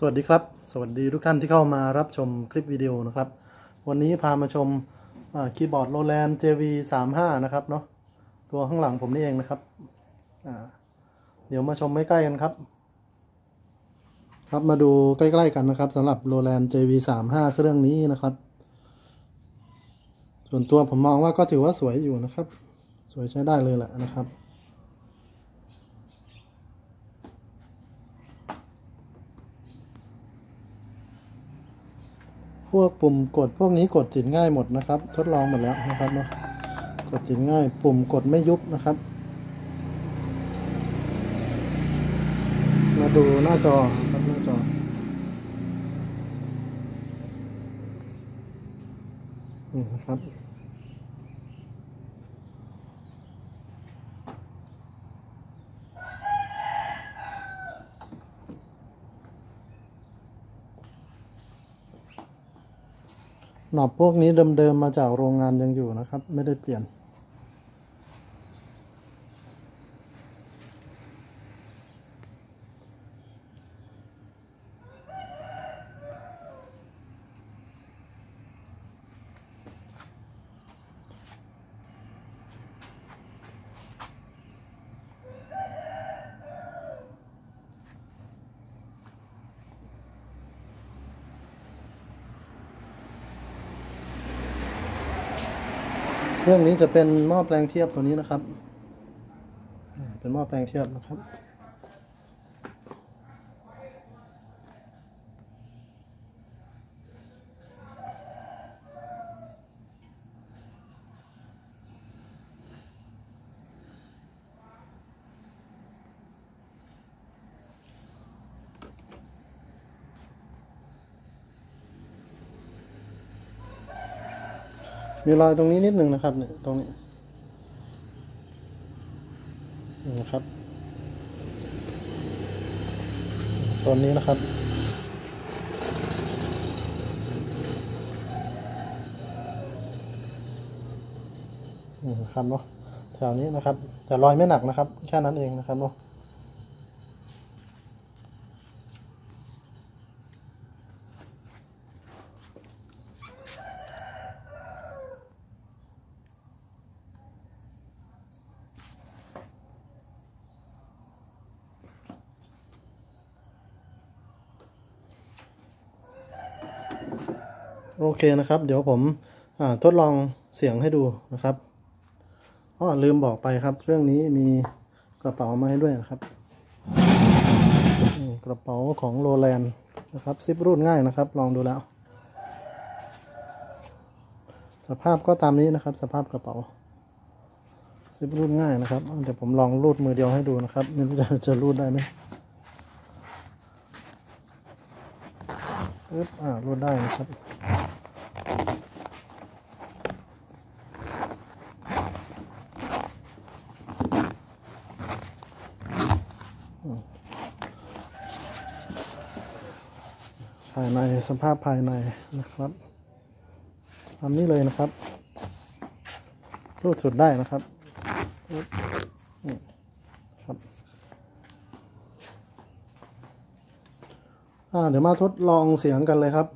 สวัสดีครับ สวัสดีทุกท่านที่เข้ามารับชมคลิปวิดีโอนะครับ วันนี้พามาชมคีย์บอร์ดโรแลน JV 3 5 นะครับเนาะตัวข้างหลังผมนี่เองนะครับเดี๋ยวมาชมใกล้ๆกันครับ ครับมาดูใกล้ๆกันนะครับสำหรับโรแลน JV 3 5 เครื่องนี้นะครับ ส่วนตัวผมมองว่าก็ถือว่าสวยอยู่นะครับ สวยใช้ได้เลยแหละนะครับ พวกปุ่มกดพวกนี้กดติดง่ายหมดนะครับ ทดลองหมดแล้วนะครับเนาะกดติดง่าย ปุ่มกดไม่ยุบนะครับ มาดูหน้าจอครับหน้าจอนี่นะครับ หนอบพวกนี้เดิมๆมาจากโรงงานยังอยู่นะครับ ไม่ได้เปลี่ยน รื่องนี้จะเป็นหม้อแปลงเทียบตัวนี้นะครับ เป็นหม้อแปลงเทียบนะครับ มีรอยตรงนี้นิดหนึ่งนะครับเนี่ยตรงนี้นะครับตัวนี้นะครับนะครับเนาะแถวนี้นะครับ แต่รอยไม่หนักนะครับ แค่นั้นเองนะครับเนาะ โอเคนะครับ เดี๋ยวผมทดลองเสียงให้ดูนะครับอ๋อลืมบอกไปครับเครื่องนี้มีกระเป๋ามาให้ด้วยนะครับนี่กระเป๋าของโรแลนนะครับซิปรูดง่ายนะครับ ลองดูแล้ว สภาพก็ตามนี้นะครับ สภาพกระเป๋าซิปรูดง่ายนะครับเดี๋ยวผมลองรูดมือเดียวให้ดูนะครับไม่รู้จะจะรูดได้ไหมปึ๊บอ่ารูดได้นะครับายในสภาพภายในนะครับทำนี้เลยนะครับ รูดสุดได้นะครับครับอ่าเดี๋ยวมาทดลองเสียงกันเลยครับ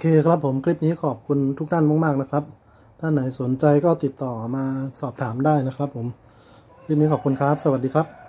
เคครับผมคลิปนี้ขอบคุณทุกท่านมากๆนะครับ ท่านไหนสนใจก็ติดต่อมาสอบถามได้นะครับผม คลิปนี้ขอบคุณครับ สวัสดีครับ